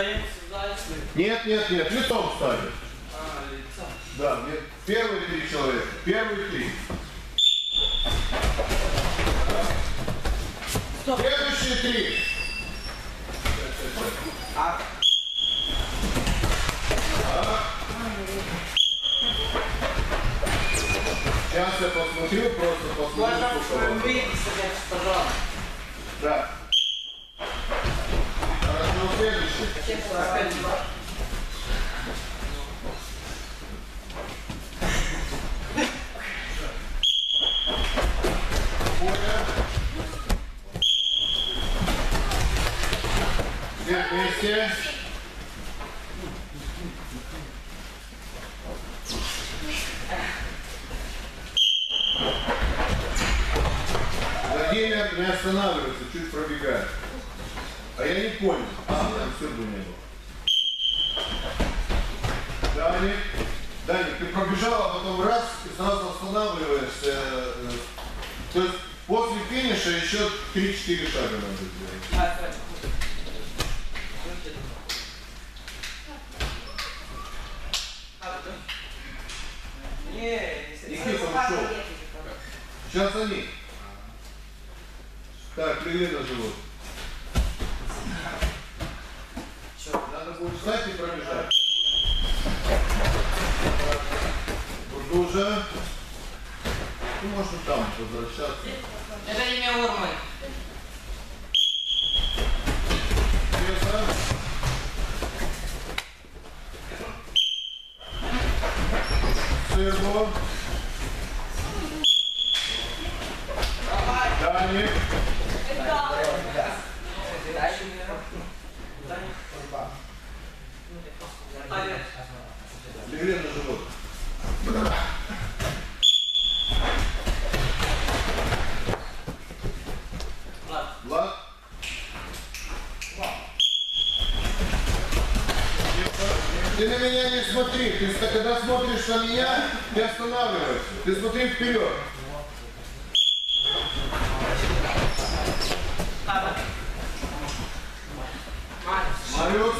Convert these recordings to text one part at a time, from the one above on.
Стоим. Нет, нет, нет, лицом встали. А, лицо. Да, нет, первые три человека. Первые три. Следующие три. А, Сейчас я посмотрю, просто посмотрю, можно пожалуйста. Да. Хорошо, следующий. Опять. Понял. Все вместе. Владимир не останавливается, чуть пробегает. А я не понял. А, там сырбу не было. Даник, Даник, ты пробежал, а потом раз и сразу останавливаешься. э, То есть после финиша еще 3-4 шага надо сделать. А, опять. А, да? Не, не Никита ушел. Сейчас они. Так, легли на живот. Чё? Надо будет встать и пробежать. Вот уже. Ну, можно там возвращаться. Это не нормально. Веса. Сырбо. Даник. Дальше. Опять. Легли на живот. Ладно. Влад. Ты на меня не смотри. Ты ст- когда смотришь на меня, ты останавливаешься. Ты смотри вперед. Мариус.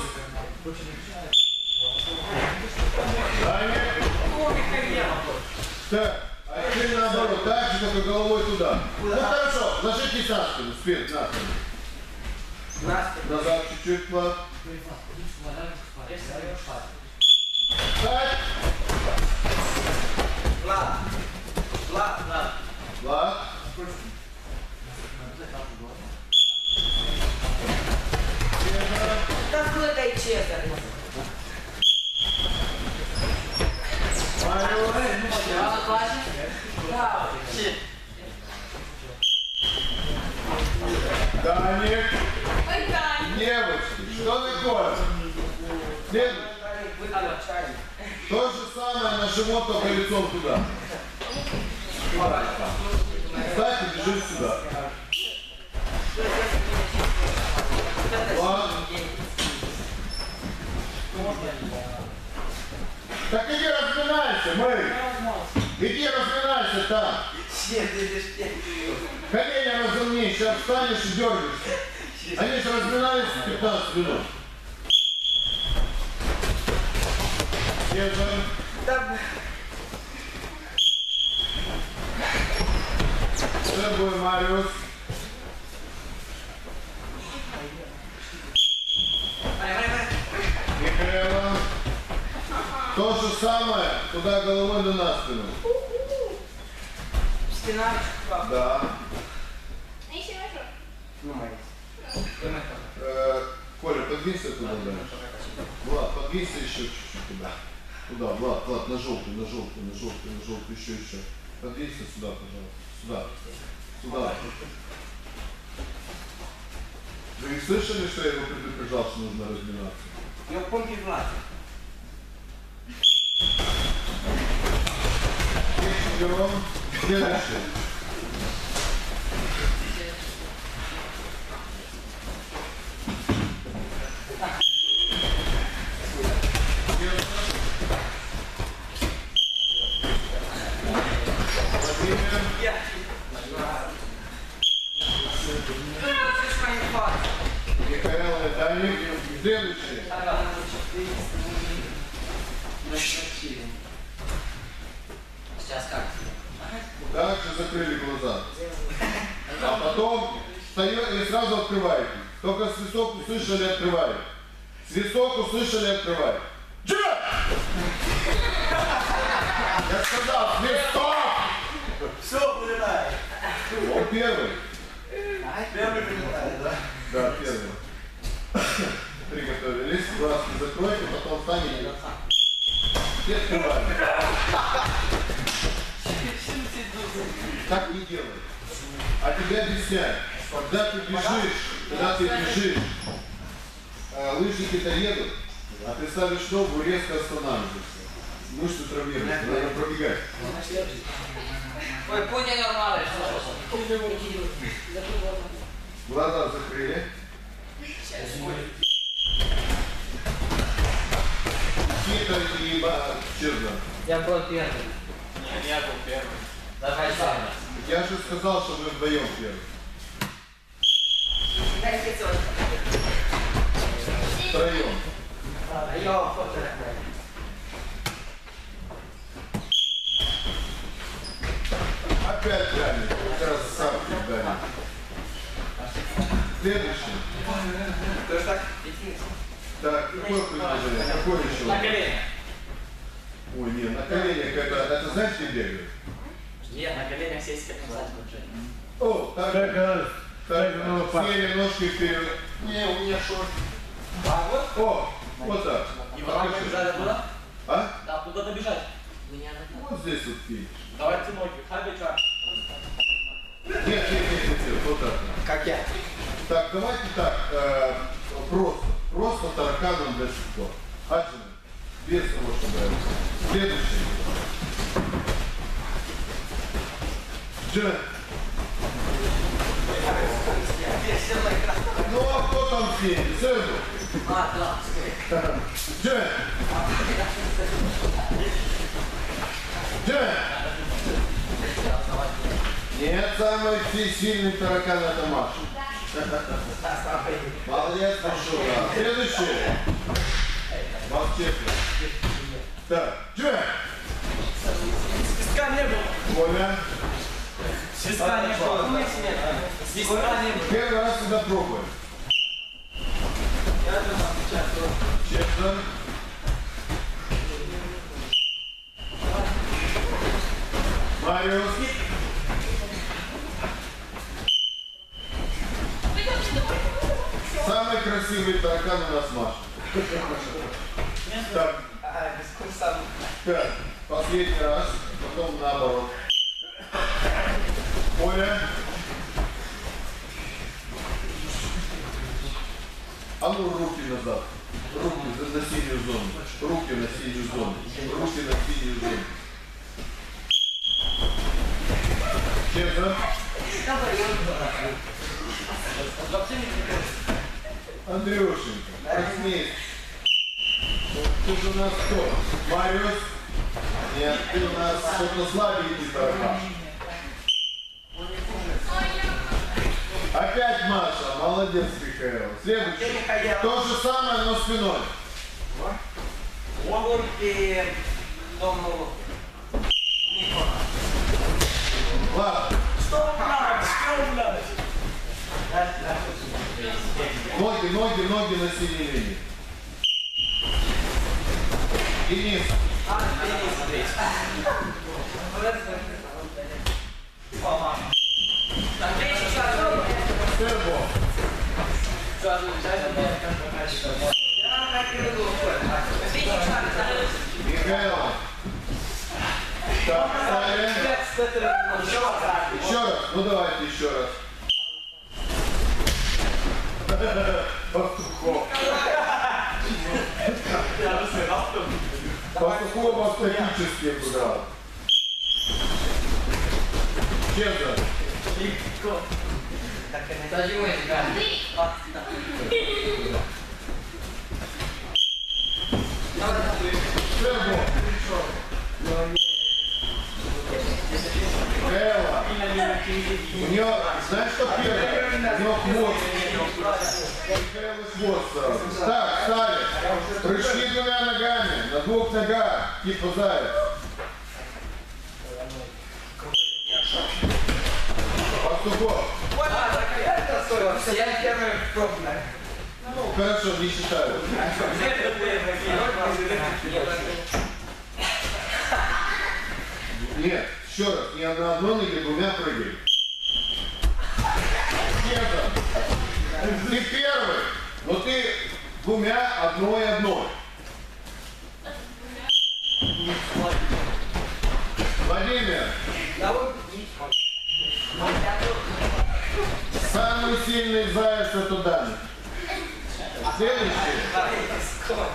Даня. Так, а теперь наоборот, так же, только головой туда. Ну хорошо, ложитесь на спину, вперед, на. Назад чуть-чуть, Влад. Влад. Влад, Влад. Влад. Какой дай честно. Мариус. Влад, Влад. Да. Щит. Даник. Ой, Дань. Девочки, что такое? Следующий. То же самое на живот, только лицом туда. Встать и бежим сюда. Влад. Так иди разминайся, мы. Иди разминайся там. Колени разомни, сейчас встанешь и дергаешься. Они же разминались 15 минут. Держим. Требуем Мариус. Михаила. То же самое, туда головой да на спину. Стена. Да. Ну. Э, Коля, подвинься туда дальше. Влад, подвинься еще чуть-чуть туда. Туда, Влад, Влад, на желтый, на желтый, на желтый, на желтый, еще, еще. Подвинься сюда, пожалуйста. Сюда. Сюда. Вы не слышали, что я его предупреждал, что нужно разминаться? Я помню Влад. Владимир. Я. Михаил и Даник. Следующий. Сейчас как? Также закрыли глаза. А потом встаете и сразу открываете. Только свисток услышали, открываете. Свисток услышали, открываете. Че? Я сказал, свисток! Все, вылетает. Он первый. Первый прилетает, да? Да, первый. Приготовились. Глазки закройте, потом встанете. И открываете. Так не делай. А тебе объясняю. Когда ты бежишь, когда ты бежишь, э, лыжники-то едут, а ты ставишь ногу и резко останавливаешься. Мышцы травмируются, надо пробегать. Ой, пуня нормально, что Глаза закрыли. Кита и Ба- Чеза. Я был первый. Не, я был первый. Давай сам. Я же сказал, что вы вдвоем первый. Втроем. Опять Дани. Красавчик Дани. Следующий. Тоже так? Так, какое предложение? Какое еще? На колени. Ой, нет, на коленях это, это знаешь, где бегают? Нет, на коленях сесть как назад уже. О, так, Так, э, так, так, ну, сели ножки вперед. Не, у меня шорт. А вот? О, вот так. И вот так мы Покажи. бежали туда? А? Да, туда добежать. Вот здесь вот финиш. Давайте ноги. Хай беча. Нет, нет, нет, нет, вот так. Как я. Так, давайте так, э, просто, просто тараканом для сухого. Аджина, без того, что нравится. Следующий. Джин. Ну а кто там сидит? Сразу. А, да, Джин. Джин. Нет, самый си- сильный таракан это Маша. Молодец, пошел. да. Следующий. Молчек. Так, Джин. Свистка не было. Коля. Свистка не было. Свистка не было. Первый раз сюда пробуем. Я это там сейчас. Честно. Мариус. Самый красивый таракан у нас Маша. Так, А, так, последний раз, потом наоборот. Оля. А ну руки назад. Руки на синюю зону. Руки на синюю зону. Руки на синюю зону. Честно? Андрюшенька, проснись. Ты же у нас кто? Мариус? Нет, ты у нас что-то слабенький таракан. Опять Маша, молодец, Михаил. Следующий. То же самое, но спиной. Ладно. Ноги, ноги, ноги на синей линии. Денис, А, Денис, а. Михаил. Так, Саня. Еще раз. Ну давайте еще раз. Пастухов. Пастухов автоматически играл. Честно. Михаила. У нее, знаешь, что первое? У нее хвост. Хвост. Так, ставим. Прыжки двумя ногами. На двух ногах. Типа заяц. Пастухов. Я первый пробный. Ну, хорошо, не считаю. Нет, еще раз, не на одной ноге, двумя прыгай. Нет, ты первый, но ты двумя, одной, одной. Владимир, самый сильный заяц это Даня. Следующий. Стой.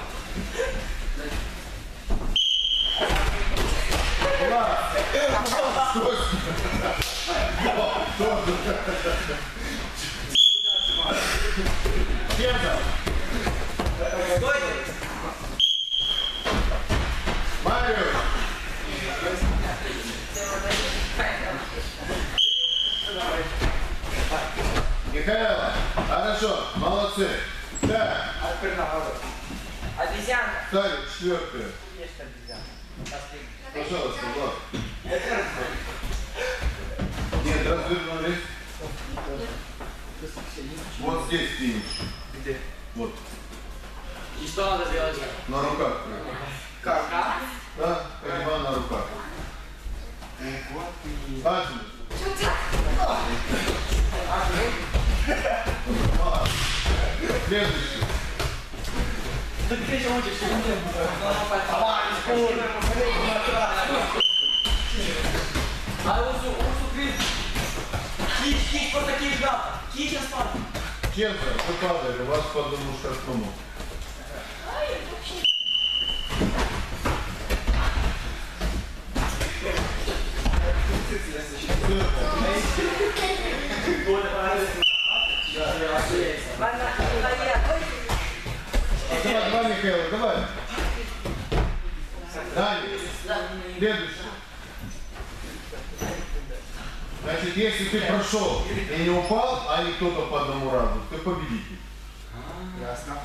Кем-то. Марио. Михаил, хорошо, молодцы. Так, Обезьянка. ставим четвертую. Есть обезьянка. Пожалуйста, Влад. Нет, развернулись. Вот здесь финиш. Где? Вот, И что надо делать? на руках. Как? Да, прямо на руках. Один. Следующий. Ты где же учишься? А усу, усу крив. Кич, кич, вот такие ребята. Кич я спал. Кента, вы падали, вас по одному штрафному. Давай, давай, Михаил, давай. Далее. Следующий. Значит, если ты прошел и не упал, а не кто-то по одному разу, ты победитель. Ясно.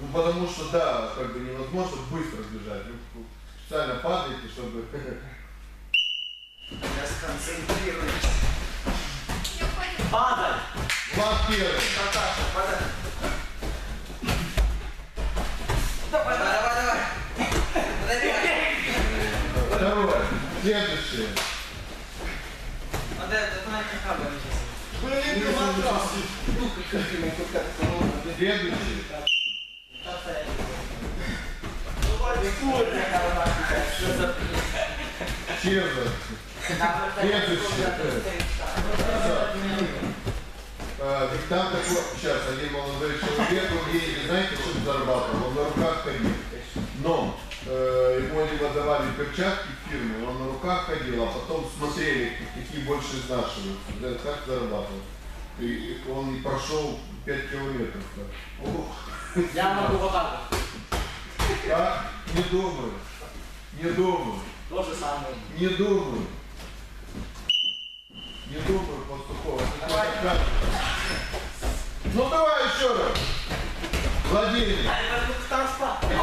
Ну, потому что, да, как бы невозможно быстро сбежать. Вы специально падаете, чтобы... Я сконцентрируюсь. Падай. Влад первый. Наташа, падай. Давай, давай, давай. Подожди. Второй. Следующий. Вот это, это на кафе Следующий. Чеза. Следующий. Э, Там такой, сейчас, один молодой человек, он ездит, знаете, что зарабатывал? Он на руках ходил. Но э, ему они выдавали перчатки фирмы, он на руках ходил, а потом смотрели, какие больше изнашиваются. Как зарабатывал. И он и прошел 5 километров. Ух. Я могу вот так А? Не думаю. Не думаю. То же самое. Не думаю. Не так. Ну давай еще раз. Владимир,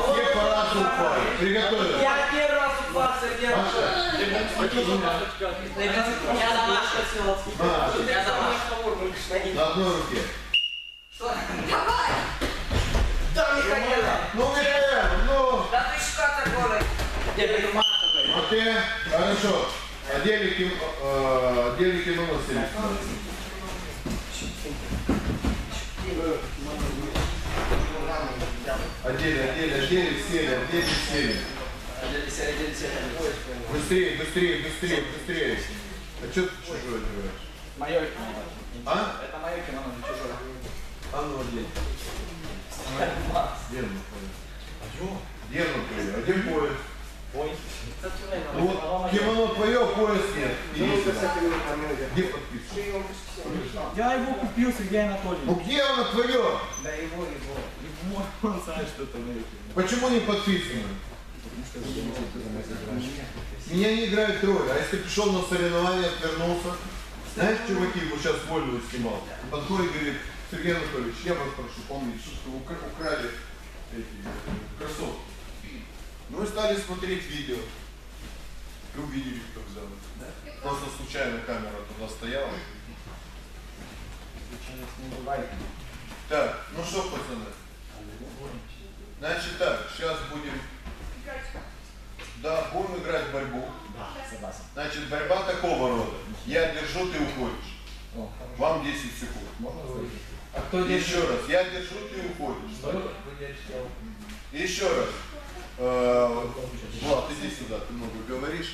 все по разу упали. Приготовились. Я первый раз раз. Маша, Я домашка. Маша, Я домашка. на одной руке. Что? Да, Михаил. Ну, Михаил, ну. Да ты что такое? Я. Вот ты, хорошо. Отделики, э, отделики выносили. Отдели, отдели, отдели, сели, отдели, сели. Быстрее, быстрее, быстрее, быстрее. А что ты чужой играешь? Мое кино. А? Это мое кино, но не чужое. А ну, одень. Где он твое? Где он твое? Один пояс. Ой. Вот кимоно твое, пояс нет. И Где подписан? Я его купил, Сергей Анатольевич. Ну где оно твое? Да его, его. Его, он знает, что это мое кино. Почему не подписано? Меня не играет роль. А если пришел на соревнования, отвернулся, знаешь, чуваки, вот сейчас вольную снимал, подходит и говорит, Сергей Анатольевич, я вас прошу помнить, что вы укра- украли эти э, кроссовки. Ну и стали смотреть видео. И увидели, кто взял. Просто случайно камера туда стояла. Так, ну что, пацаны? Значит так, сейчас будем... Да, будем играть в борьбу. Значит, борьба такого рода. Я держу, ты уходишь. Вам 10 секунд. А хто Еще раз. Я держу, ты уходишь. Еще раз. Э, Влад, иди сюда, ты много говоришь.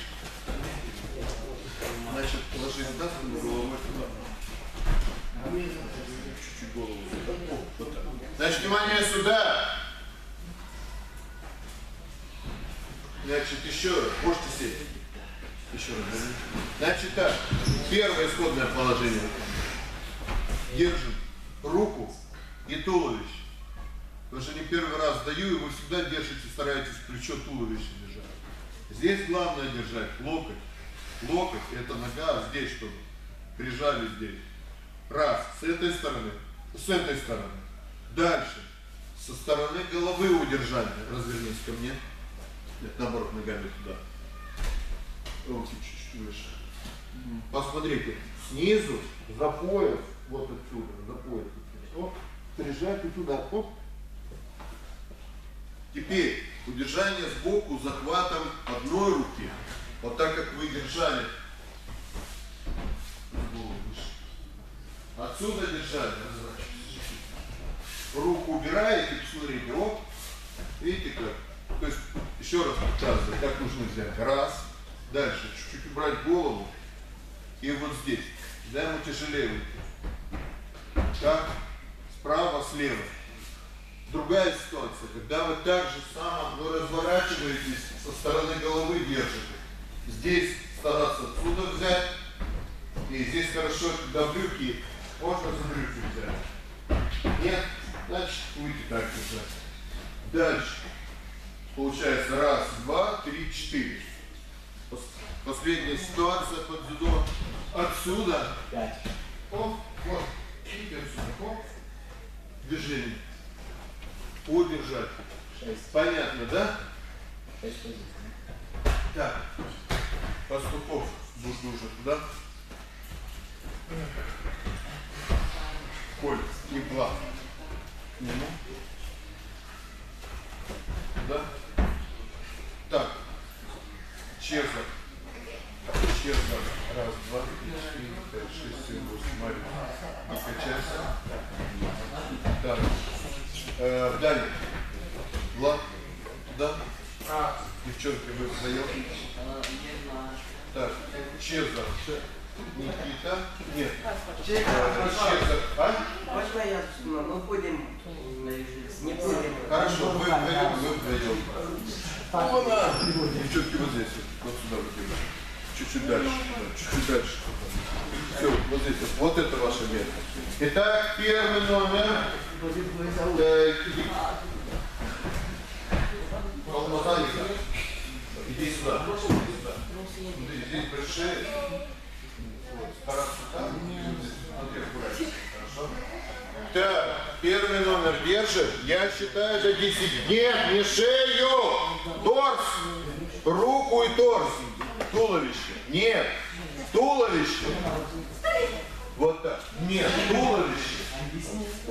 Значит, ложись да, с головой туда. Чуть-чуть голову сюда. Вот так. Значит, внимание сюда. Значит, еще раз. Можете сесть. Еще раз. Значит так. Первое исходное положение. Держим руку и туловище. Потому что не первый раз даю, и вы всегда держите, стараетесь плечо туловище держать. Здесь главное держать локоть. Локоть это нога, а здесь чтобы. Прижали здесь. Раз. С этой стороны. С этой стороны. Дальше. Со стороны головы удержания. Развернись ко мне. Нет, наоборот, ногами туда. Руки чуть-чуть выше. Посмотрите. Снизу, за пояс, вот отсюда, за пояс. Оп, прижать и туда. Оп, Теперь удержание сбоку захватом одной руки. Вот так как вы держали. Отсюда держали. Руку убираете, посмотрите, оп. Видите как? То есть, еще раз показываю, как нужно взять. Раз. Дальше чуть-чуть убрать голову. И вот здесь. Да, ему тяжелее выйти. Так. Справа, слева. Другая ситуация, когда вы так же само, вы разворачиваетесь со стороны головы держите. Здесь стараться отсюда взять. И здесь хорошо, когда брюки, можно за брюки взять. Нет, значит будете так держать. Дальше. Получается раз, два, три, четыре. Пос- Последняя ситуация под дзюдо. Отсюда. П'ять. Оп, вот. Видите отсюда. Оп. Движение. Удержать. Шесть. Понятно, да? Шесть. Так. Пастухов нужно уже туда. Коль, не плав. Нему. Да? Так. Чеза. Чеза. Раз, два, три, четыре, пять, шесть, семь, восемь. Мария. Не качайся. Э, далее. Влад. Да? Девчонки, вы вдвоем? Так, Чеза. Никита. Нет. Э, Чеза. А? Можна я ну, ну, будемо не будемо. Хорошо, вы вдвоем, вы вдвоем. Опа! Девчонки вот здесь, вот, вот сюда вот Чуть-чуть дальше, да, чуть-чуть дальше. Все, вот здесь, вот, это ваше место. Итак, первый номер. Э, Алмазаника. Иди сюда. Смотри, здесь большие. Вот. Хорошо? Так, первый номер держит. Я считаю до 10. Нет, не шею. Торс. Руку и торс. Туловище. Нет. Туловище. Вот так. Нет, туловище.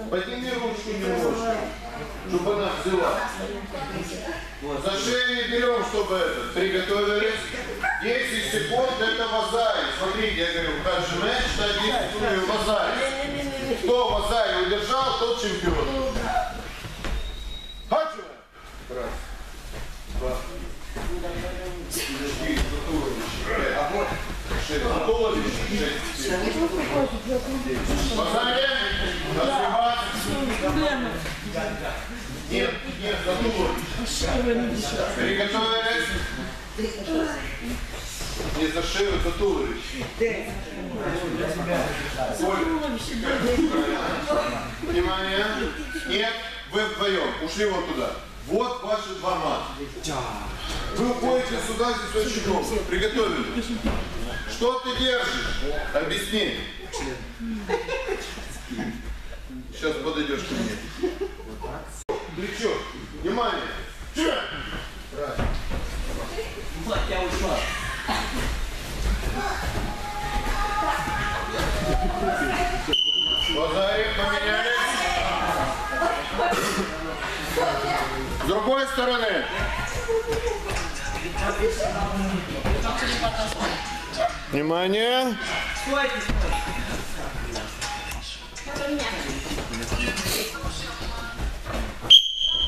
Подними ручку немножко, чтобы она взяла. За шею не берем, чтобы это. Приготовились. 10 секунд это вазари. Смотрите, я говорю, каждый мяч, что 10 секунд вазари. Кто вазари удержал, тот чемпион. Хочу. Раз, два, семь. Вазари, развиваться. Нет, нет, за Приготовились. Не за шею. Оль, Внимание. Нет, вы вдвоем. Ушли вот туда. Вот ваши два мата. Вы уходите сюда, здесь очень долго. Приготовились. Что ты держишь? Объясни. Сейчас подойдешь ко мне. Плечо. Внимание. Раз. Влад, я ушла. Базарик поменялись. С другой стороны. Внимание.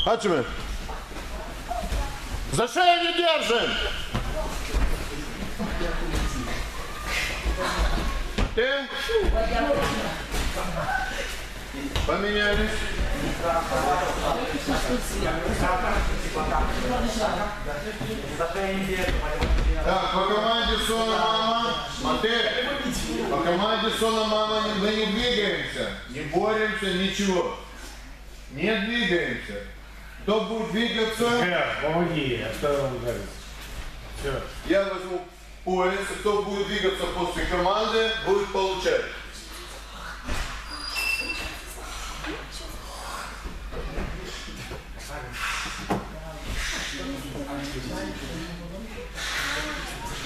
Хачимы. За шею не держим. Ты? Поменялись. Так, по команде Сона Мама. Смотри. По команде Сона Мама мы не двигаемся. Не боремся, ничего. Не двигаемся. Кто будет двигаться, Э, помоги, что он говорит? Все. я возьму пояс, кто будет двигаться после команды, будет получать.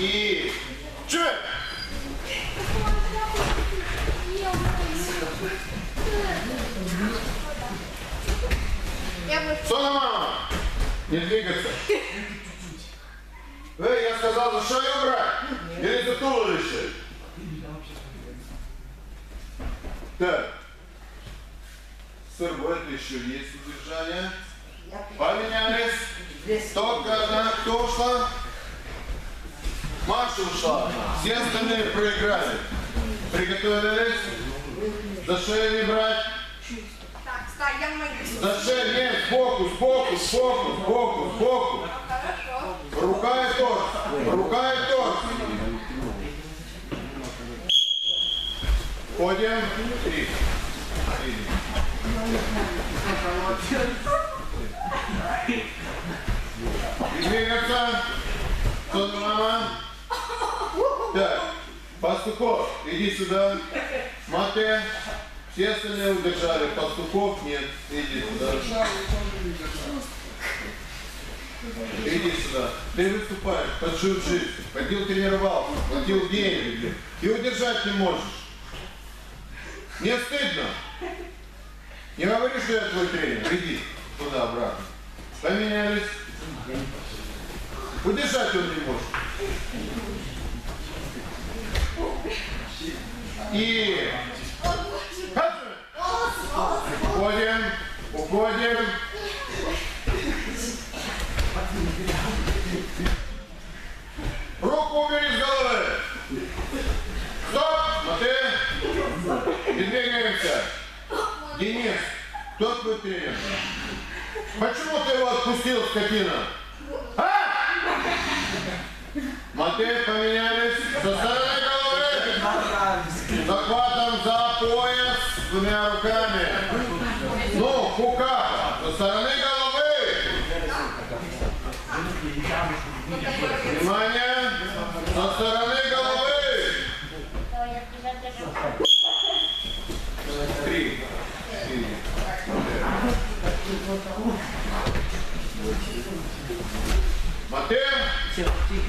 И... Че? Я бы Сона мама! Не двигаться. Эй, я сказал, за шею брать. Или за туловище. Так. Сыр, вот еще есть удержание. Поменялись. Только одна, кто ушла? Маша ушла. Все остальные проиграли. Приготовились. За шею не брать. За шею, нет, сбоку, сбоку, сбоку, сбоку, сбоку. Хорошо. Рука и торс. Рука и торс. Ходим. Три. Двигаться. Кто мама? Так. Пастухов, иди сюда. Мате. Все остальные удержали. Пастухов нет. Иди сюда. Иди сюда. Ты выступаешь под джиу-джитсу. Ходил тренировался, платил деньги. И удержать не можешь. Не стыдно? Не говори, что я твой тренер. Иди туда, обратно. Поменялись. Удержать он не может. И... Уходим. Уходим. Руку убери с головы. Стоп, смотри. Не двигаемся. Денис, кто твой тренер? Почему ты его отпустил, скотина? А? Матей поменялись со стороны головы. Захватом за пояс двумя руками. Ну, хука, со стороны головы. Внимание! Со стороны головы! Три. Четыре. Матэ,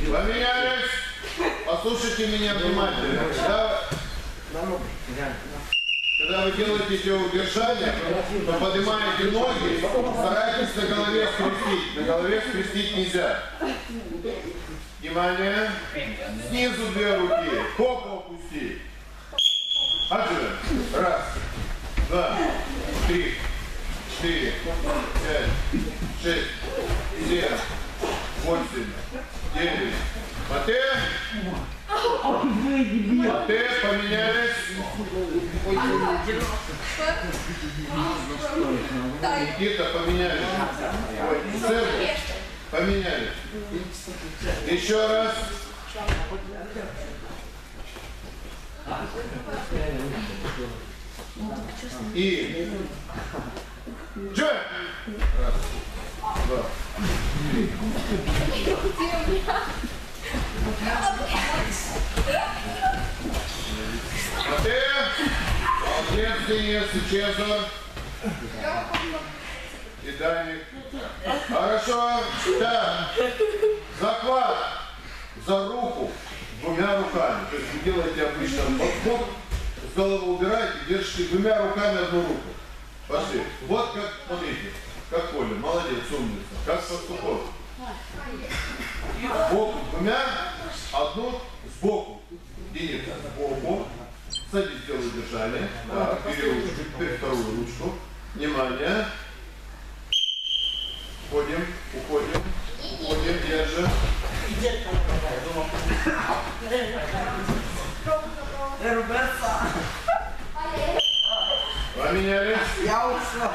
поменялись. Послушайте меня внимательно. Когда, когда вы делаете эти удержания, то поднимаете ноги, старайтесь на голове скрестить. На голове скрестить нельзя. Внимание. Снизу две руки. Попу опусти. Отсюда. Раз, два, три, четыре, пять, шесть, семь, восемь, девять. Мате. Мате, поменялись. Никита, поменялись. Сэм, поменялись. Еще раз. И... Джой! Раз, два, Матея! Молодец, Денис, и Чезар. Я вам И дальник. Хорошо. Так. Захват за руку двумя руками. То есть вы делаете обычно подскок, с головы убираете, держите двумя руками одну руку. Пошли. Вот как, смотрите, как Коля, молодец, умница. Как пастухов. Сбоку двумя, одну сбоку. Денис, сбоку. Садись, делай держание. Да, бери ручку, теперь вторую ручку. Внимание. Уходим, уходим, уходим, держим. Поменялись. Я ушел.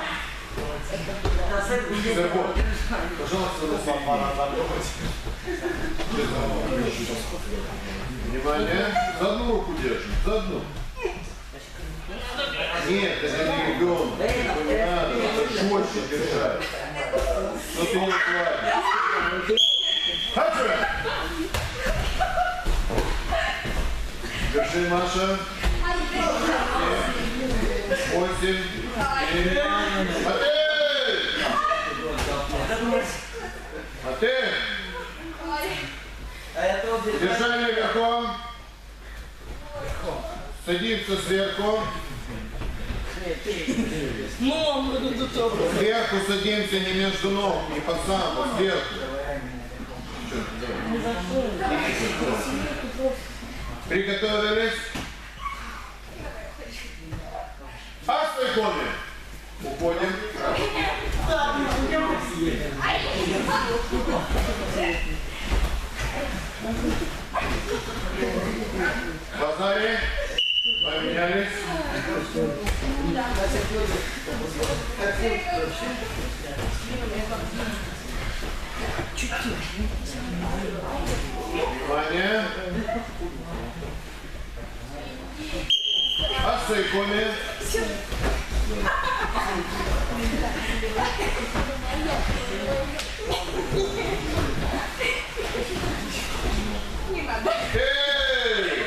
Внимание. За одну руку держим, за одну. Нет, это не ребенок. Не надо, жестче держать. Но ты не слабый. Хача! Держи, Маша. Восемь. Девять. Матей! Матей! А я то Держание верхом. Садимся сверху. Сверху садимся не между ног, не по саму, сверху. Приготовились. Астой коми. Уходим. Базари. Поменялись. Внимание. Астой коми. Эй!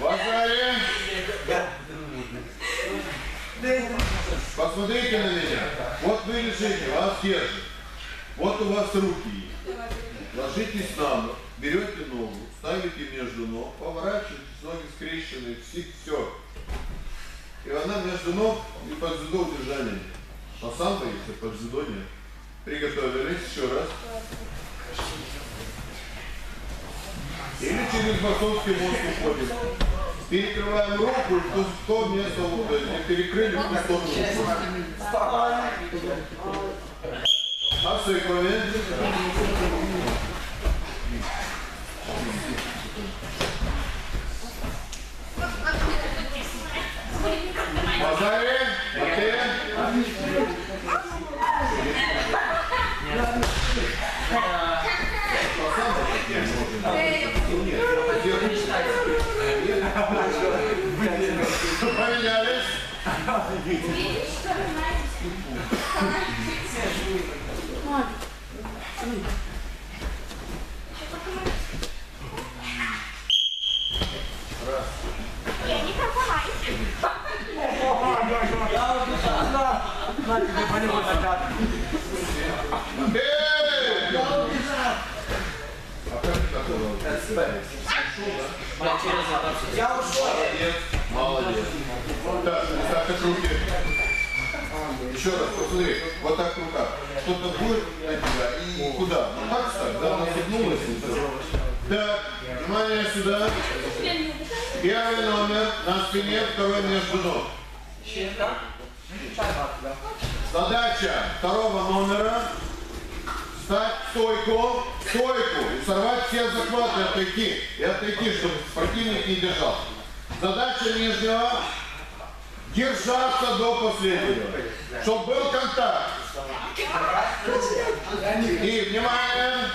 Базари! Посмотрите на меня. Вот вы лежите, вас держит. Вот у вас руки. Ложитесь на ногу, берете ногу, ставите между ног, поворачиваетесь, ноги скрещены, все, все. И она между ног и под дзюдо удержание. А сам боится, под дзюдо нет. Приготовились, еще раз. Или через масонский мозг уходим. Перекрываем руку, и в то, место уходим. Не перекрыли, в ту сторону уходим. Осыпали. Базари, Матея. Поменялись. Эй! А как это было? Я ушел. Молодец. Так, так как руки. Еще раз, посмотри, вот так рука. Что-то будет на тебя и куда? Ну так ставь, да, она согнулась. Так, внимание сюда. Первый номер на спине, второй между ног. Задача второго номера встать в стойку, в стойку и сорвать все захваты, отойти и отойти, чтобы противник не держал. Задача нижнего держаться до последнего, чтобы был контакт. И внимание!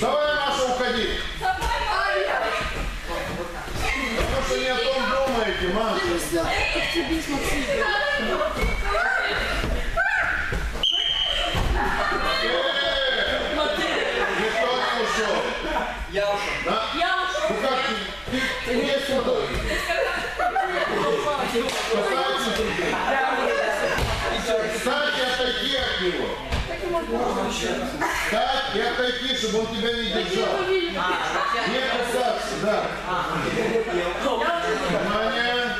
Давай, Маша, уходи. Потому что не о том думаете, Маша. Э, Никто не ушел. Я ушел. Да? Я ушел. Ну как ты? Ты есть сюда? Встать и отойди от него. Встать и отойди, чтобы он тебя не держал. Не касаться, да. Внимание.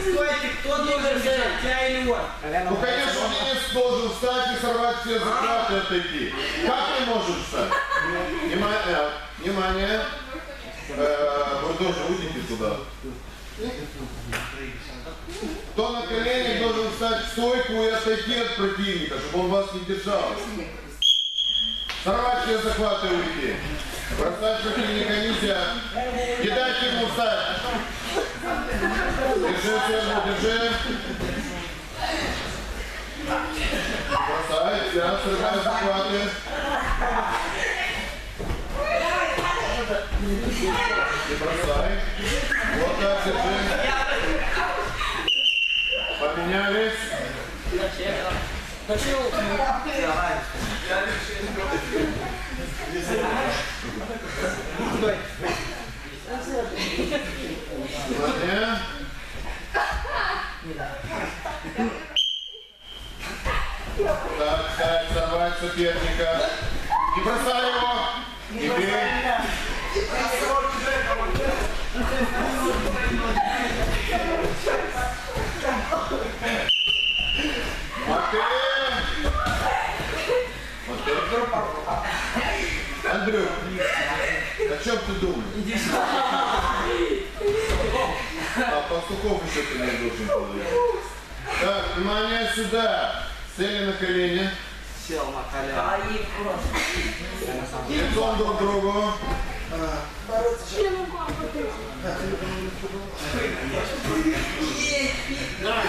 Стойте, кто должен взять, я или он? Ну, конечно, министр должен встать и сорвать все захваты и отойти. Как мы можем встать? Внимание. Внимание. Э, Вы тоже уйдите туда. Кто на коленях должен встать в стойку и отойти от противника, чтобы он вас не держал. Сорвать все захваты и уйти. Бросать противника нельзя. Не дайте ему встать. Держи, Сергей, держи. Бросай, все, срывай захваты. И бросай. Поменялись. Внимание. Так, так, сорвать соперника. Не бросай его. Не бей. А пастухов еще ты не должен получить. Так, внимание сюда. Сели на колени. Сел на колено. Лицом друг к другу.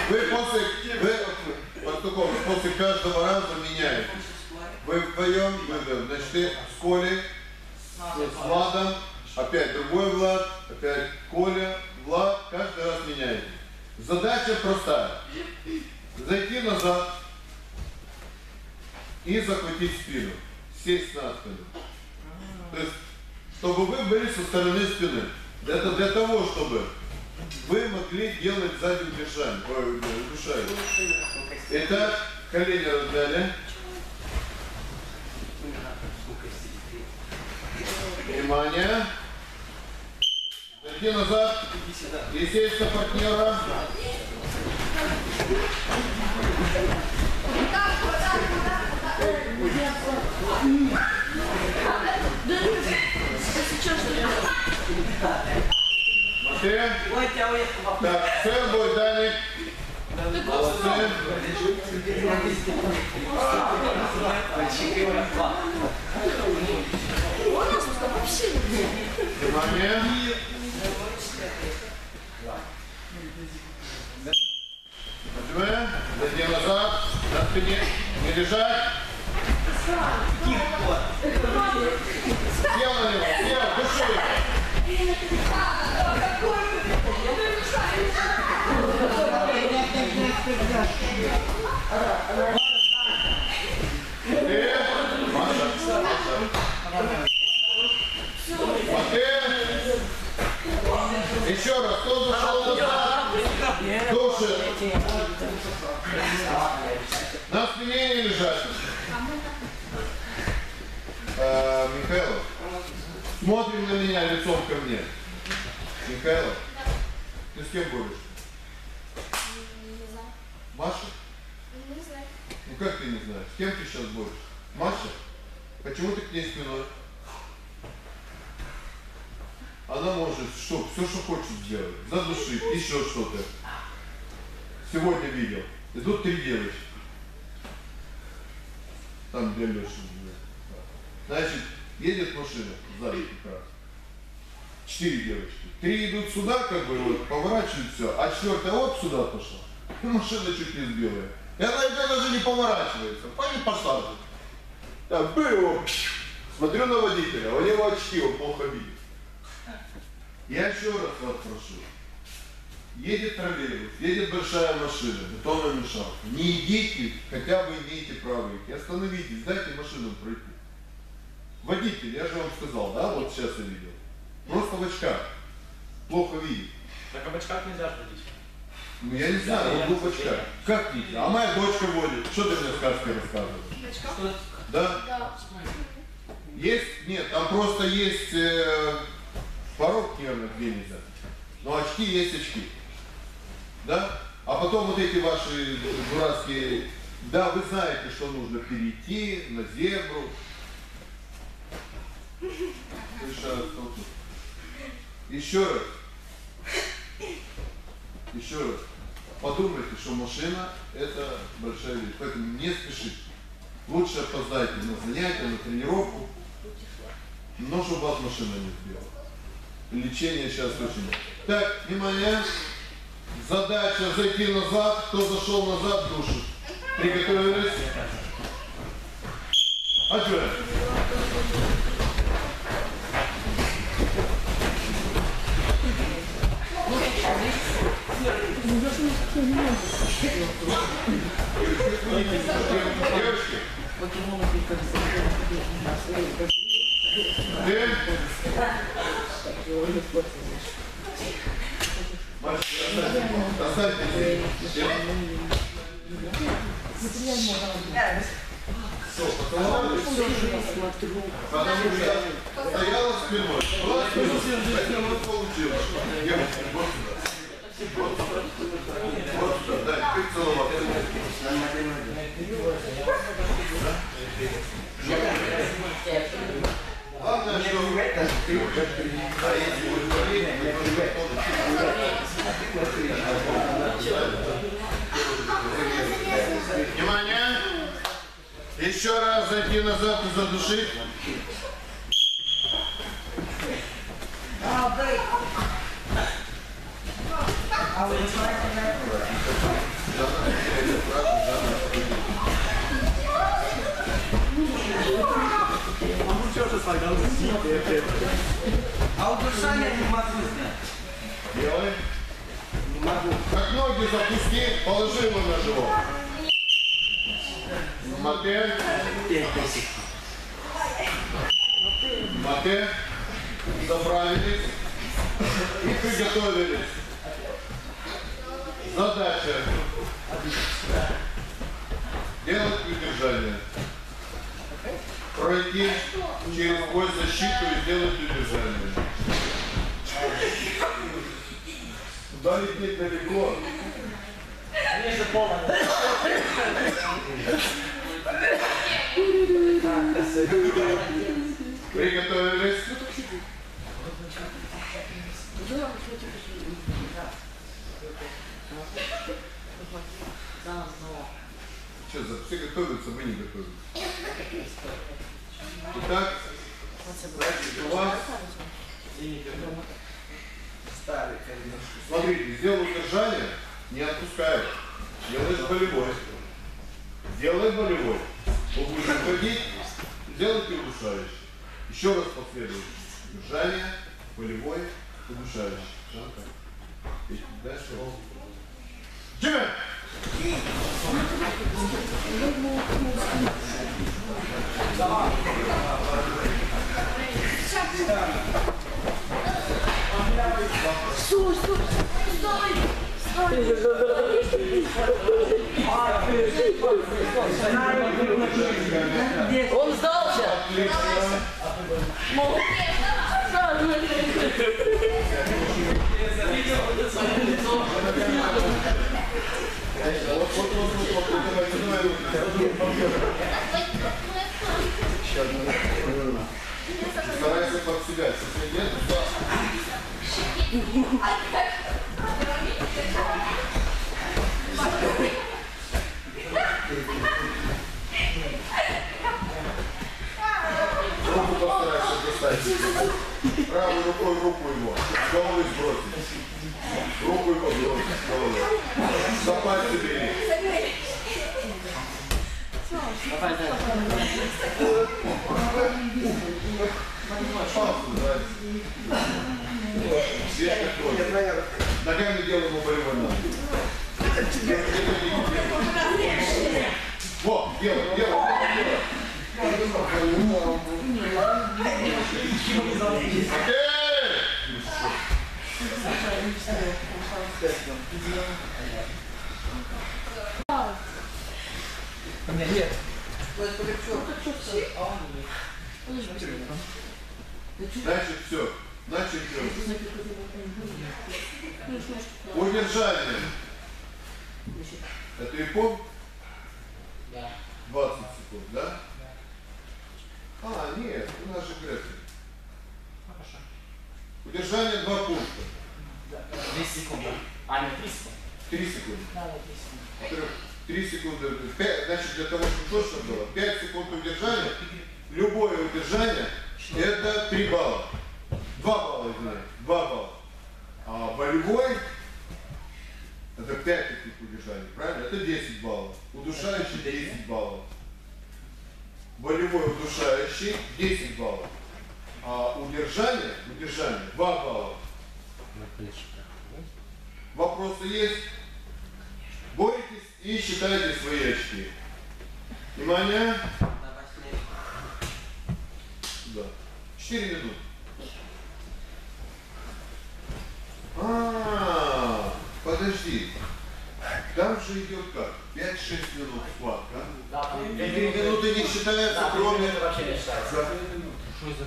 Вы после, вы, Пастухов, после каждого раза меняете. Вы вдвоем, вы, вдвоем. значит, ты с Колей, с Владом, опять другой Влад, опять Коля, Влад, каждый раз меняете. Задача простая. Зайти назад и захватить спину. Сесть на спину. То есть, чтобы вы были со стороны спины. Это для того, чтобы вы могли делать. Ой, удушание. Итак, колени размяли. Внимание. Зайти назад и сесть на партнера. Уехал. Так, сын будет Даник. Молодцы. Внимание. Нажимаем. Зайди назад. На спине. Не лежать. Сел на него. Сел. Души. Матвей. Маша. Матвей. Еще раз. Кто зашел назад? Души. На спине не лежать. Э, Михайлов, смотрим на меня лицом ко мне. Михайлов, ты с кем будешь? Маша? Ну как ты не знаешь? С кем ты сейчас будешь? Маша? Почему ты к ней спиной? Она может что, все, что хочет сделать. Задушить, еще что-то. Сегодня видел. Идут три девочки. Там где Леша. Значит, едет машина сзади как раз. Четыре девочки. Три идут сюда, как бы, вот, поворачивают все, а четвертая оп сюда пошла. И машина чуть не сбила. И она идет даже не поворачивается. Пойди пошла. Так, было. Смотрю на водителя, у него очки, он плохо видит. Я еще раз вас прошу. Едет троллейбус, едет большая машина, бетонная мешалка. Не идите, хотя бы имеете право идти. Остановитесь, дайте машину пройти. Водитель, я же вам сказал, да, вот сейчас я видел. Просто в очках. Плохо видит. На кабачках нельзя ходить. Ну я не знаю, вот глупочка. Как Витя? А моя дочка водит. Что ты мне сказки рассказываешь? Дочка? Да? Да. Есть? Нет, там просто есть э, порог нервных Венеса. Но очки есть очки. Да? А потом вот эти ваши дурацкие... Да, вы знаете, что нужно перейти на зебру. Еще раз. Еще раз. Подумайте, что машина это большая вещь. Поэтому не спешите. Лучше опоздайте на занятия, на тренировку, но чтобы вас машина не сбила. Лечение сейчас очень. Так, внимание. Задача зайти назад. Кто зашел назад, душит. Приготовились. Отжимаем. Девочки, Дым. Оставьте здесь. Все? Потому что стояла спиной. Была спиной. Поэтому вот получилось. Девочки, вот. Вот. Вот. Да, теперь целоваться. Главное, что... А если будет болеть, то Внимание! Еще раз зайти назад и задушить. А удушание не могу снять. Делай. Не могу. Как ноги запусти, положи его на живот. Мате. Мате. Заправились. И приготовились. Задача. Делать удержание. Пройти через сквозь защиту и сделать удержание. Туда лететь далеко. Ниже пола. Приготовились. Что, за все готовятся, вы не готовитесь. Итак, значит, у вас, Старый, смотрите, сделал удержание, не отпускай. Делаешь болевой. Сделай болевой. Он будет уходить, сделайте удушающий. Еще раз последует. Удержание, болевой, удушающий. Жанка. И Дальше. Дима! Стой, стой, стой. Он сдался. Вот, Старайся под себя. Если нет, то руку постарайся достать. Правой рукой руку его. С головы сбросить. Руку его сбросить с головы. За пальцы бери. Палку брать. Здесь как тоже. Ногами делаем навык. Вот, делай, делай, делай, делай. Окей! Нет. Значит, все. Значит, все. Удержание. Это ипон? 20 секунд, да? А, нет, у нас же график. Удержание два пункта. 10 секунд. А, нет, 3 секунды. Три секунды. Да, есть. Во-первых, три секунды. Пять, значит, для того, чтобы точно было, 5 секунд удержания, любое удержание, это 3 балла. 2 балла, извиняюсь, 2 балла. А болевой, это 5 таких удержаний, правильно? Это 10 баллов. Удушающий 10 баллов. Болевой удушающий 10 баллов. А удержание, удержание 2 балла. Вопросы есть? Боретесь и считайте свои очки. Внимание. Да. Четыре минуты. А, подожди. Там же идет как? 5-6 минут схватка. 3 минуты не считаются, кроме... вообще не считается.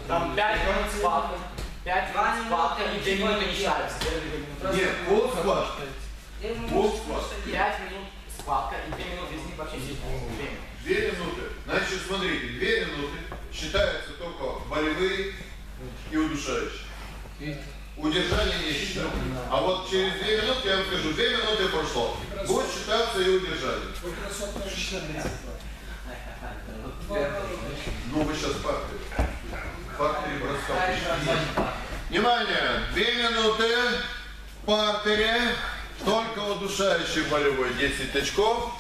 Там 5 минут схватка. 5 Два минут схватка и 2 минуты не ничего. считаются. Две. Нет, пол схватка. Пол схватка. 5 минут схватка и 2 минуты из них вообще не считаются. Две минуты. Две минуты. Значит, смотрите, две минуты считаются только болевые и удушающие. Удержание не считается. А вот через две минуты, я вам скажу, две минуты прошло. Будет считаться и удержание. Ну, вы сейчас факты. Факты броска. Внимание! Две минуты в партере. Только удушающий болевой 10 очков.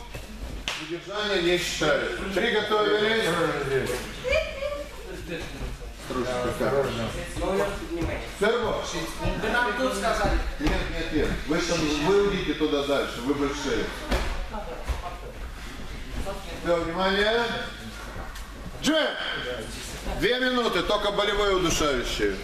Удержание не считается. Приготовились. Серго? Вы нам тут сказали. Нет, нет, нет. Вы, вы уйдите туда дальше. Вы большие. Все, внимание. Джем! Две минуты, только болевые удушающие.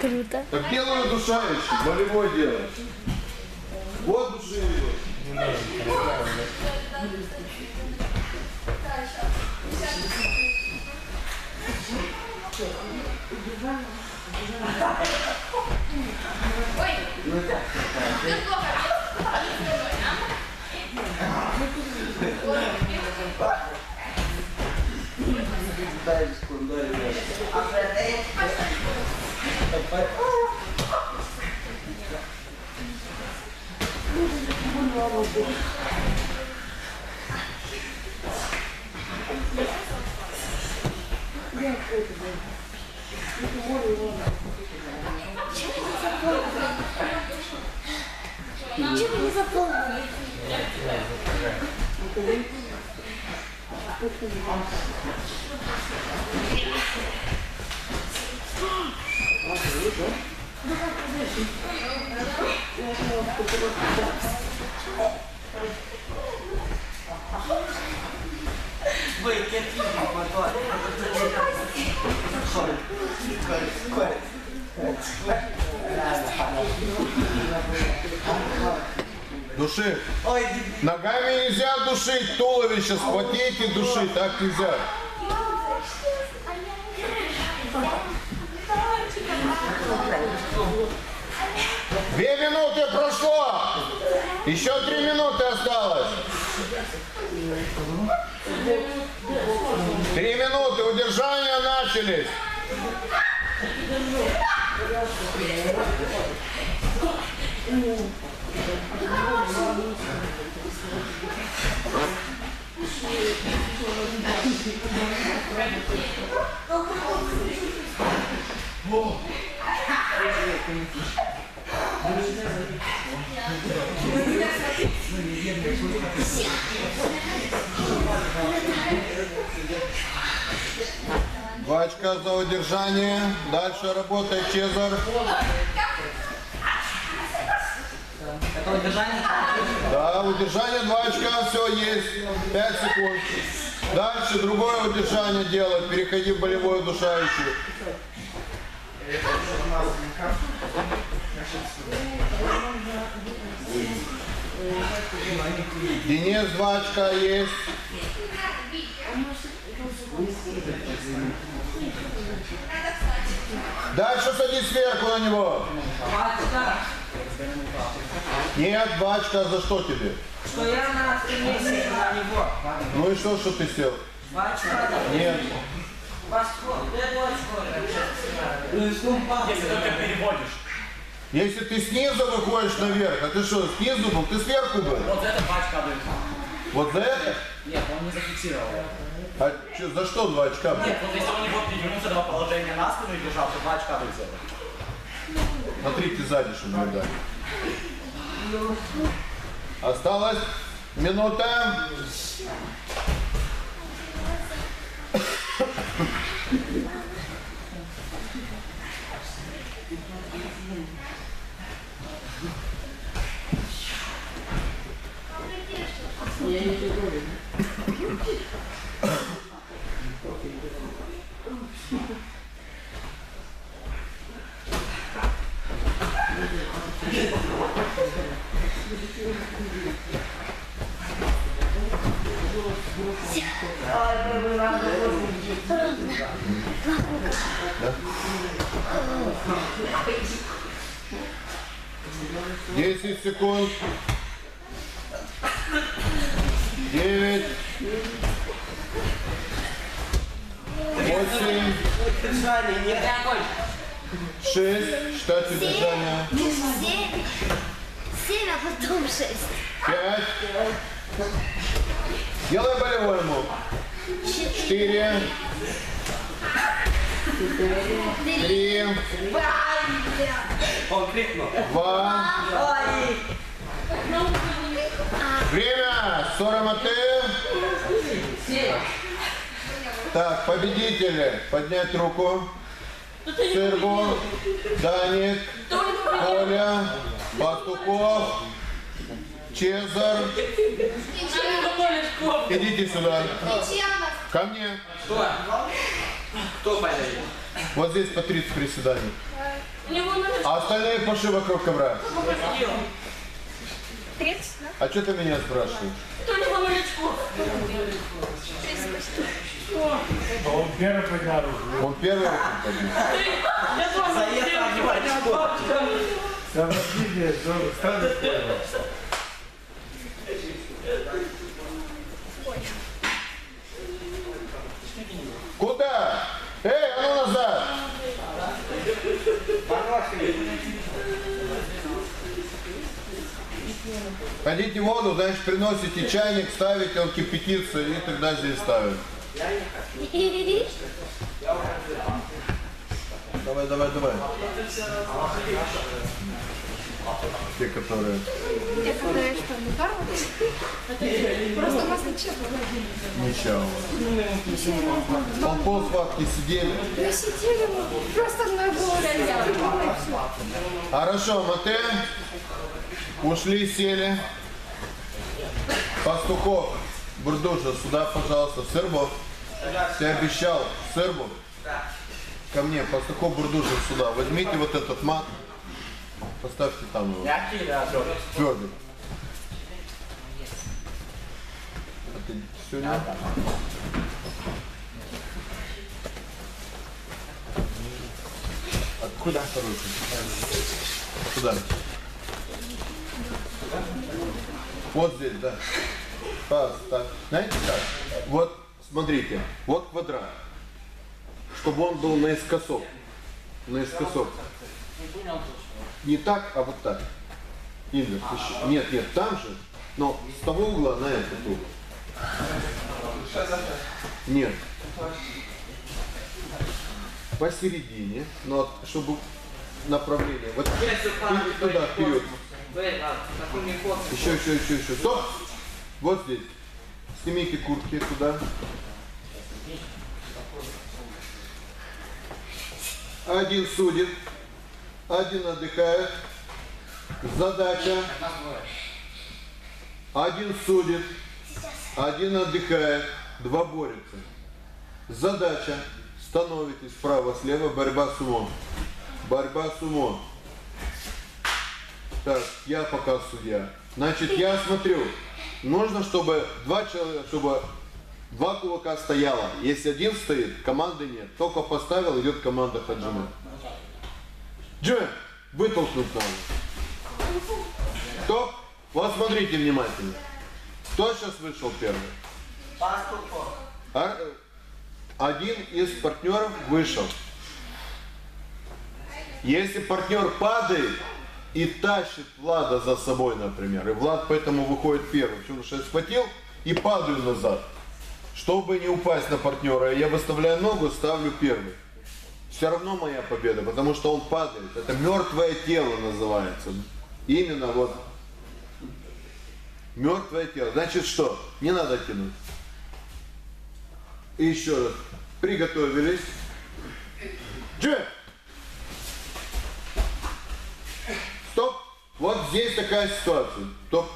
Круто. Так делаю удушающий, болевой делаешь. Вот души идет. Дай секунду, минуту. Ничего не запомнили. Вы какие мотор. Души. Ой, Ногами нельзя душить, туловище схватить и душить, так нельзя. Две минуты прошло. Еще три минуты осталось. Три минуты. Удержания начались. Whoa. Два очка за удержание. Дальше работает Чезар. Это удержание? Да, удержание два очка, все есть. Пять секунд. Дальше другое удержание делать. Переходи в болевое удушающее. Денис два очка есть. Дальше садись сверху на него. Бачка, Нет, два очка за что тебе? что я на него. Ну и что, что ты сел? Бачка, Нет. Бачко? Если только переводишь. Если ты снизу выходишь наверх, а ты что, снизу был? Ты сверху был? Вот за это бачка дают. Вот за это? Нет, он не зафиксировал. А чё, за что два очка? был? Нет, вот если он не вот перевернулся до положения на спину и бежал, то два очка дают за это. Смотрите сзади, чтобы не дали. Осталось минута. Десять секунд. Девять. Восемь. Шесть. Считайте удержание. Семь. Семь, а потом шесть. Пять. Делай болевой ему. Четыре. Три. Он крикнул. Два. Время! Сора Мате. Так, победители. Поднять руку. Сырбур, Даник, Коля, Пастухов, Чезар. Идите сюда. Ко мне. Кто? Кто болеет? Вот здесь по 30 приседаний. А остальные пошли вокруг ковра. А что ты меня спрашиваешь? А он первый поднял руку. Он первый руку поднял. Одевать очко. Совратили, странно понял. Куда? Хотите воду, значит приносите чайник, ставите, он кипятится и тогда здесь ставят. Давай, давай, давай. Те, которые... Просто нас ничего. Ничего. Он полсватки сидели. Мы сидели, мы просто на голову Хорошо, Мате. Ушли, сели. Пастухов, Бурдужа, сюда, пожалуйста. Сырбов. Ты обещал. Сырбов. Ко мне, Пастухов, Бурдужа, сюда. Возьмите вот этот мат. Поставьте там его. Твердый. А ты сегодня? Откуда второй? Куда? Вот здесь, да. Поставь. Знаете как? Вот, смотрите, вот квадрат. Чтобы он был наискосок. Наискосок. Не так, а вот так. Инверс. еще. Нет, нет, там же. Но с того угла на этот угол. Нет. Посередине, но чтобы направление. Вот туда, вперед. Еще, еще, еще, еще. Стоп! Вот здесь. Снимите куртки туда. Один судит, один отдыхает. Задача. Один судит, один отдыхает, два борются. Задача. Становитесь справа-слева, борьба с умом. Борьба с умом. Так, я пока судья. Значит, я смотрю. Нужно, чтобы два человека, чтобы два кулака стояло. Если один стоит, команды нет. Только поставил, идет команда Хаджима. Джим, вытолкнуть надо. Кто? Вот смотрите внимательно. Кто сейчас вышел первый? А, Один из партнеров вышел. Если партнер падает и тащит Влада за собой, например, и Влад поэтому выходит первым, потому что я схватил и падаю назад, чтобы не упасть на партнера, я выставляю ногу, ставлю первый. Все равно моя победа, потому что он падает. Это мертвое тело называется. Именно вот мертвое тело. Значит что? Не надо тянуть. И еще раз. Приготовились. Джек! Стоп! Вот здесь такая ситуация. Стоп.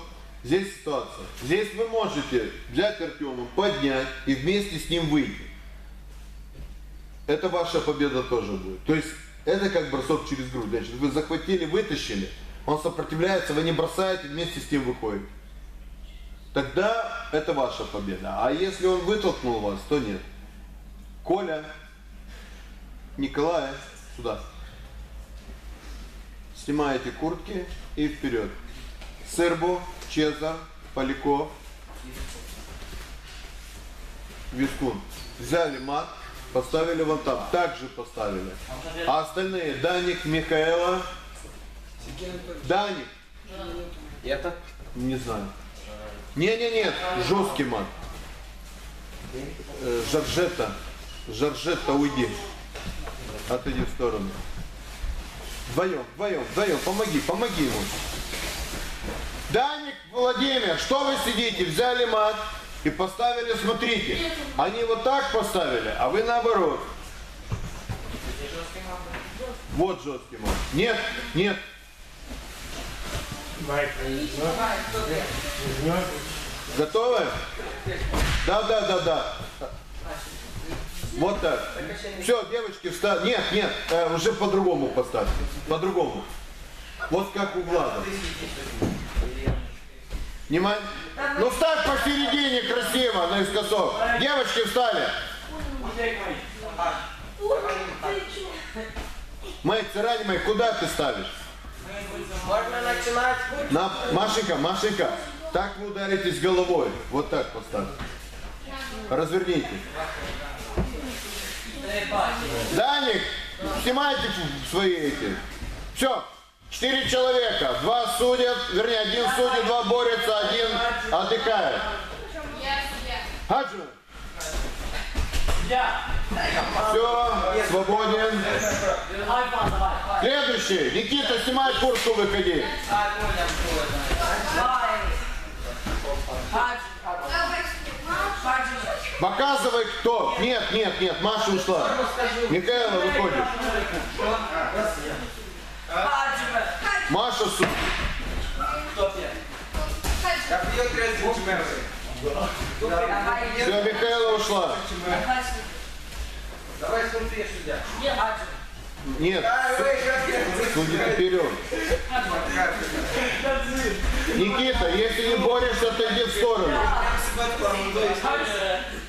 Здесь ситуация. Здесь вы можете взять Артема, поднять и вместе с ним выйти. Это ваша победа тоже будет. То есть это как бросок через грудь. Значит, вы захватили, вытащили, он сопротивляется, вы не бросаете, вместе с ним выходите. Тогда это ваша победа. А если он вытолкнул вас, то нет. Коля, Николай, сюда. Снимаете куртки и вперед. Сербо, Чезар, Полико, Вискун. Взяли мат, поставили вон там. Также поставили. А остальные Даник, Михаэла. Даник. Это? Не знаю. Не-не-нет, жесткий мат. Э, Жоржетта. Жоржетта, уйди. Отойди в сторону. Вдвоем, вдвоем, вдвоем, помоги, помоги ему. Даник, Владимир, что вы сидите? Взяли мат и поставили, смотрите. Они вот так поставили, а вы наоборот. Вот жесткий мат. Нет, нет. Возьмет. Готовы? Да, да, да, да. Вот так. Все, девочки, встали. Нет, нет, э, уже по-другому поставьте. По-другому. Вот как у Влада. Внимание. Ну ставь посередине красиво, наискосок. Девочки встали. Мэй, царань Мэй, куда ты ставишь? Можно начинать? На, Машенька, Машенька, так вы ударитесь головой. Вот так поставьте. Разверните. Даник, снимайте свои эти. Все, четыре человека. Два судят, вернее, один судит, два борются, один отдыхает. Хаджи. Все, свободен. Следующий. Никита, снимай куртку, выходи. Понял, Показывай, кто. Нет, нет, нет, Маша ушла. Михаила, выходишь. Маша, су... Так, ее трясут. Все, Михаила ушла. Давай смотри, судья. Нет, судит вперед. Никита, если не борешься, отойди в сторону.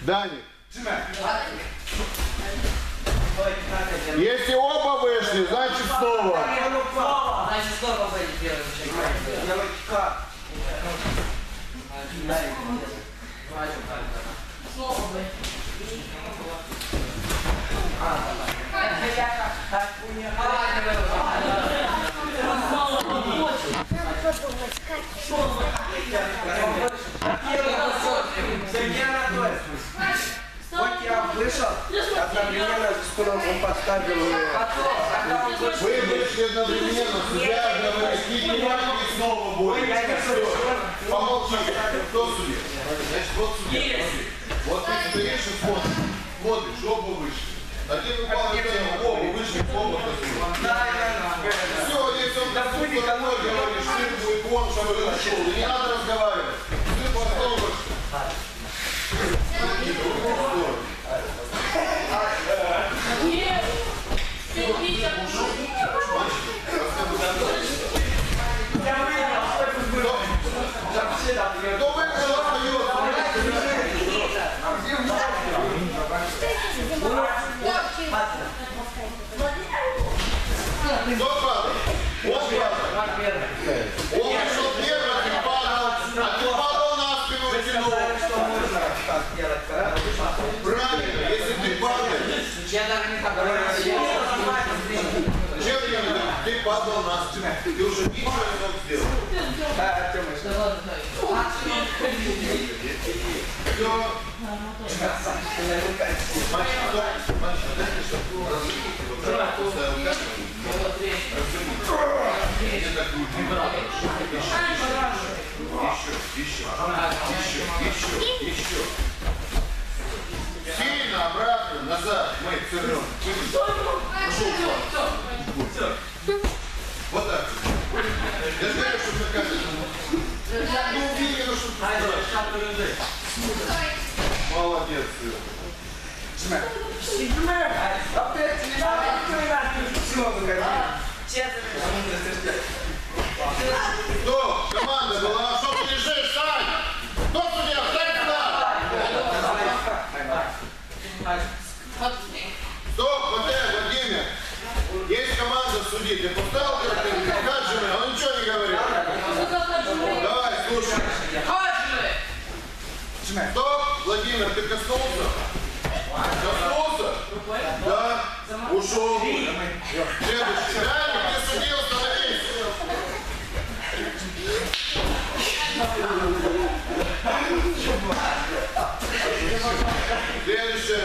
Даник, если оба вышли, значит снова. Значит, снова выйдет первый человек. Сергей Анатольевич, вот я вышел, с кулом он поставил мне. Вы вышли одновременно, судья говорит, не и снова. Все, помолчи. Кто судья? Значит, вот судья. Вот ты стоишь и смотришь. Смотришь, оба вышли. Один упал, один оба вышли, оба Все, если он будет оно, говоришь, сын будет вон, чтобы. И не надо разговаривать. Ты постол Нет. Ты падал на спину. Ты уже ничего не мог сделать. А, Тёмыч, Все. Такую вибратор? Еще, еще, еще, еще, еще. Сильно обратно, назад. Мы, Церон. Вот так. Я говорю, что на камеру. Ну, увидели, что Молодец, Церон. опять не надо, не все выходи. Кто? Команда была. А что ты лежишь, Сань? Кто судья? Встань сюда. Стоп, вот это, Владимир. Есть команда судьи. Ты поставил картину? Как же мы? Он ничего не говорит. Давай, слушай. Стоп, Владимир, ты коснулся? Коснулся? Да. Ушел. Следующий. Дальше, ты судил, становись. Следующее.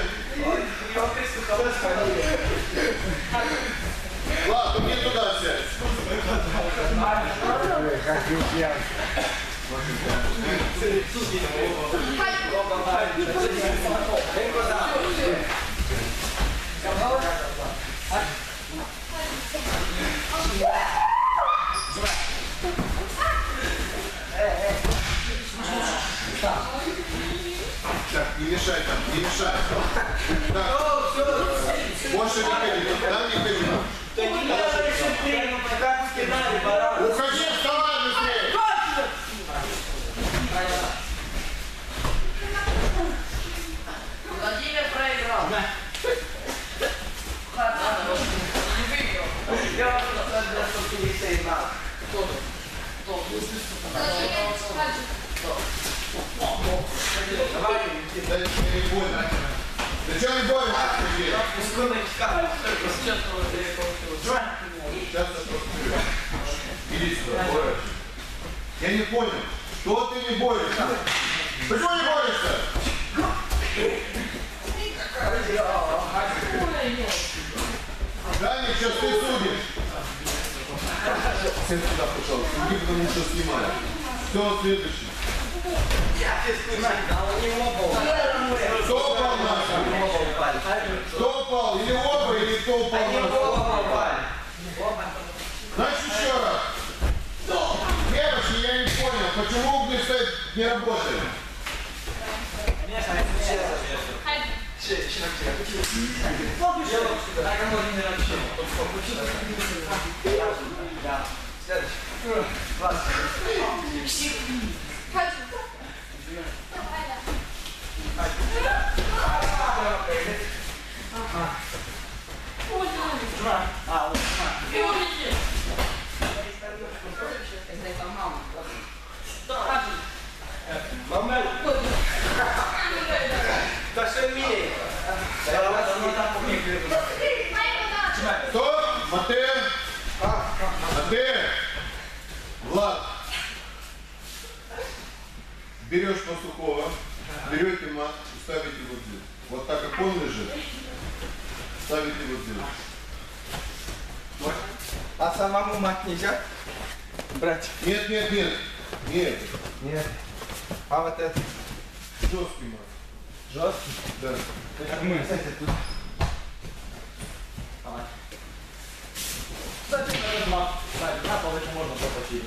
Ладно, мне туда сядь. Как не мешай там, не мешай. Так, больше не ходи, там не ходи. Уходи, вставай быстрее. Владимир проиграл. Я вас на что ты не знал. Да не больно. Да что не больно? Сейчас я просто Иди сюда, поворачивай. Я не понял, что ты не борешься? Почему не борешься? Даник, сейчас ты судишь. Сядь сюда, пожалуйста. Иди, потому что снимаю. Все, следующий. Кто упал на спину? Кто упал? Или оба, или кто упал на спину? Значит, еще раз. Девочки, я не понял, почему угли стоят не работают? Да что имеет? Кто? Матея? Матея? Влад. Берешь пастухова, берете мат и ставите вот здесь. Вот так как он лежит, Ставите вот здесь. А самому мать нельзя брать? Нет, нет, нет. Нет. Нет. А вот это? Жесткий мать. Жесткий? Да. Это мы. Это тут. Давай. Кстати, наверное, мат. Да, на пол можно пропустить.